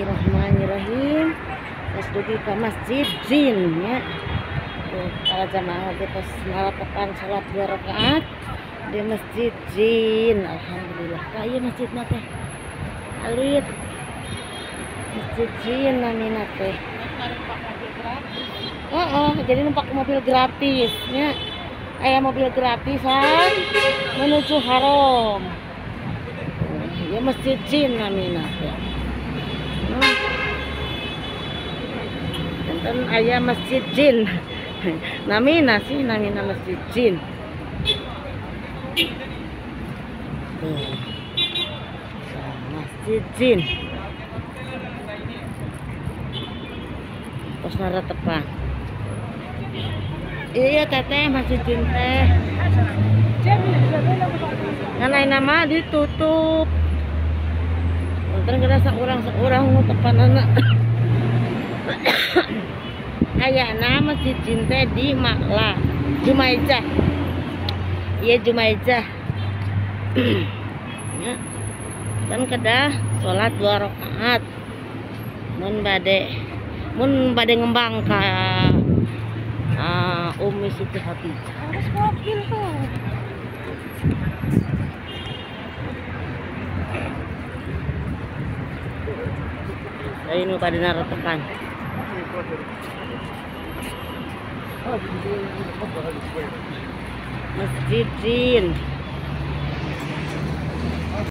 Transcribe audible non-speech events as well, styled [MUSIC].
Bismillahirrahmanirrahim. Dugi ke masjid jin ya. Tuh, para jamaah pas ngalapakan salat dua rakaat di masjid jin. Alhamdulillah. Kaya masjid teh. Alit. Masjid jin namina teh. Oh, oh, jadi numpak mobil gratis ya. Kayak mobil gratisan menuju haram. Ya masjid jin namina teh. Enten ayah masjid jin. namina sih namina masjid jin. Tuh. Masjid jin. Pas nara tepan. Iya teteh masjid jin teh. Nganai nama ditutup. Ntar kena seorang seorang mau tepan anak. Ayana masjid jin teh di Makla, Jumaijah. Iya Jumaijah. [CLEARS THROAT] ya. Dan kedah sholat dua rakaat. Mun bade mun bade ngembang ka uh, Umi Siti Khadijah. Harus mobil tuh. Nu pada narotekan. Masjid Jin.